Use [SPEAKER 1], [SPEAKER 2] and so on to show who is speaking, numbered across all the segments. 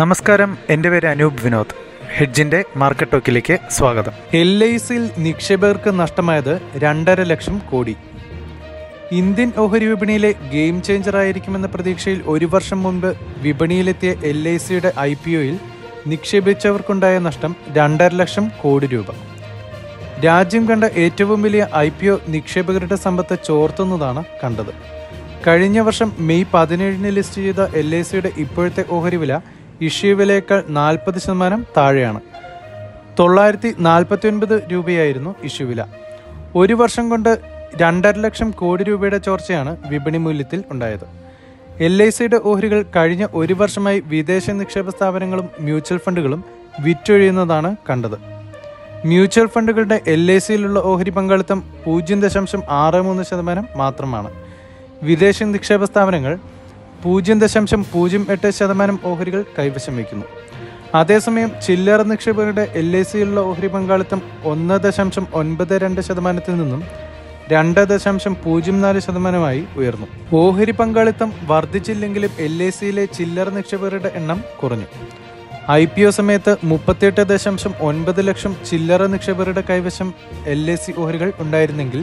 [SPEAKER 1] നമസ്കാരം എന്റെ പേര് അനൂപ് വിനോദ്. ഹെഡ്ജിന്റെ മാർക്കറ്റ് ടോക്കിലേക്ക് സ്വാഗതം.
[SPEAKER 2] എൽ ഐ സിയിൽ നിക്ഷേപകർക്ക് നഷ്ടമായത് രണ്ടര ലക്ഷം കോടി. ഇന്ത്യൻ ഓഹരി വിപണിയിലെ ഗെയിം ചേഞ്ചർ ആയിരിക്കുമെന്ന പ്രതീക്ഷയിൽ ഒരു വർഷം മുൻപ് വിപണിയിലെത്തിയ എൽ ഐ സിയുടെ ഐ പി ഒയിൽ നിക്ഷേപിച്ചവർക്കുണ്ടായ നഷ്ടം രണ്ടര ലക്ഷം കോടി രൂപ. രാജ്യം കണ്ട ഏറ്റവും വലിയ ഐ പി ഒ നിക്ഷേപകരുടെ സമ്പത്ത് ചോർത്തുന്നതാണ് കണ്ടത്. കഴിഞ്ഞ വർഷം മെയ് പതിനേഴിന് ലിസ്റ്റ് ചെയ്ത എൽ ഐ സിയുടെ ഇപ്പോഴത്തെ ഓഹരി വില ഇഷ്യൂ വിലയേക്കാൾ നാൽപ്പത് ശതമാനം താഴെയാണ്. തൊള്ളായിരത്തി നാൽപ്പത്തി ഒൻപത് രൂപയായിരുന്നു ഇഷ്യൂ വില. ഒരു വർഷം കൊണ്ട് രണ്ടര ലക്ഷം കോടി രൂപയുടെ ചോർച്ചയാണ് വിപണി മൂല്യത്തിൽ ഉണ്ടായത്. എൽ ഐ സിയുടെ ഓഹരികൾ കഴിഞ്ഞ ഒരു വർഷമായി വിദേശ നിക്ഷേപ സ്ഥാപനങ്ങളും മ്യൂച്വൽ ഫണ്ടുകളും വിറ്റൊഴിയുന്നതാണ് കണ്ടത്. മ്യൂച്വൽ ഫണ്ടുകളുടെ എൽ ഐ സിയിലുള്ള ഓഹരി പങ്കാളിത്തം പൂജ്യം ദശാംശം ആറ് മൂന്ന് ശതമാനം മാത്രമാണ്. വിദേശ നിക്ഷേപ സ്ഥാപനങ്ങൾ പൂജ്യം ദശാംശം പൂജ്യം എട്ട് ശതമാനം ഓഹരികൾ കൈവശം വയ്ക്കുന്നു. അതേസമയം ചില്ലറ നിക്ഷേപകരുടെ എൽ ഐ സിയിലുള്ള ഓഹരി പങ്കാളിത്തം ഒന്ന് ദശാംശം ഒൻപത് രണ്ട് ശതമാനത്തിൽ നിന്നും രണ്ട് ദശാംശം പൂജ്യം നാല് ശതമാനമായി ഉയർന്നു. ഓഹരി പങ്കാളിത്തം വർദ്ധിച്ചില്ലെങ്കിലും എൽ ഐ സിയിലെ ചില്ലറ നിക്ഷേപകരുടെ എണ്ണം കുറഞ്ഞു. ഐ പി ഒ സമയത്ത് മുപ്പത്തിയെട്ട് ദശാംശം ഒൻപത് ലക്ഷം ചില്ലറ നിക്ഷേപകരുടെ കൈവശം എൽ ഐ സി ഓഹരികൾ ഉണ്ടായിരുന്നെങ്കിൽ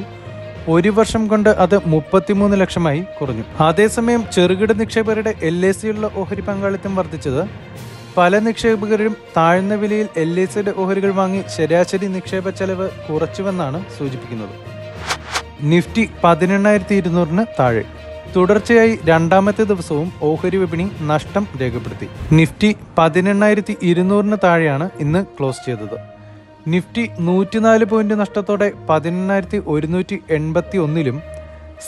[SPEAKER 2] ഒരു വർഷം കൊണ്ട് അത് മുപ്പത്തിമൂന്ന് ലക്ഷമായി കുറഞ്ഞു. അതേസമയം ചെറുകിട നിക്ഷേപകരുടെ എൽ ഐ സിയുള്ള ഓഹരി പങ്കാളിത്തം വർദ്ധിച്ചത് പല നിക്ഷേപകരും താഴ്ന്ന വിലയിൽ എൽ ഐ സിയുടെ ഓഹരികൾ വാങ്ങി ശരാശരി നിക്ഷേപ ചെലവ് കുറച്ചുവെന്നാണ് സൂചിപ്പിക്കുന്നത്. നിഫ്റ്റി പതിനെണ്ണായിരത്തി ഇരുന്നൂറിന് താഴെ. തുടർച്ചയായി രണ്ടാമത്തെ ദിവസവും ഓഹരി വിപണി നഷ്ടം രേഖപ്പെടുത്തി. നിഫ്റ്റി പതിനെണ്ണായിരത്തി ഇരുന്നൂറിന് താഴെയാണ് ഇന്ന് ക്ലോസ് ചെയ്തത്. നിഫ്റ്റി നൂറ്റിനാല് പോയിന്റ് നഷ്ടത്തോടെ പതിനെണ്ണായിരത്തി ഒരുന്നൂറ്റി എൺപത്തി ഒന്നിലും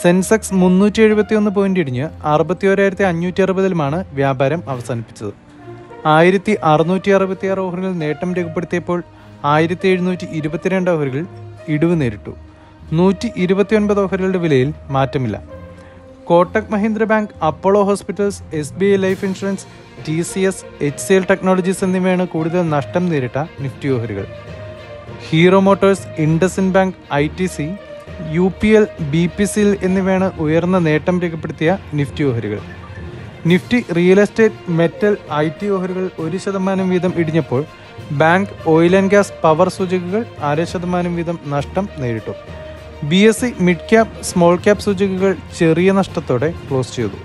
[SPEAKER 2] സെൻസെക്സ് മുന്നൂറ്റി എഴുപത്തി ഒന്ന് പോയിന്റ് ഇടിഞ്ഞ് അറുപത്തി ഒരായിരത്തി അഞ്ഞൂറ്റി അറുപതിലുമാണ് വ്യാപാരം അവസാനിപ്പിച്ചത്. ആയിരത്തി അറുന്നൂറ്റി അറുപത്തി ആറ് ഓഹരികൾ നേട്ടം രേഖപ്പെടുത്തിയപ്പോൾ ആയിരത്തി എഴുന്നൂറ്റി ഇരുപത്തിരണ്ട് ഓഹരികൾ ഇടിവ് നേരിട്ടു. നൂറ്റി ഇരുപത്തിയൊൻപത് ഓഹരികളുടെ വിലയിൽ മാറ്റമില്ല. Kotak Mahindra Bank Apollo Hospitals S B I life insurance T C S H C L technologies എന്നിവയാണ് കൂടുതൽ നഷ്ടം നേരിട്ട നിഫ്റ്റി ഓഹരികൾ. Hero Motors IndusInd Bank I T C U P L B P സിൽ എന്നിവയാണ് ഉയർന്ന നേട്ടം രേഖപ്പെടുത്തിയ നിഫ്റ്റി ഓഹരികൾ. Nifty real estate metal I T ഓഹരികൾ ഒരു ശതമാനം വീതം ഇടിഞ്ഞപ്പോൾ bank oil and gas power സൂചികകൾ അര ശതമാനം വീതം നഷ്ടം നേരിട്ടു. B S C mid cap small cap സൂചികകൾ ചെറിയ നഷ്ടത്തോടെ ക്ലോസ് ചെയ്തു.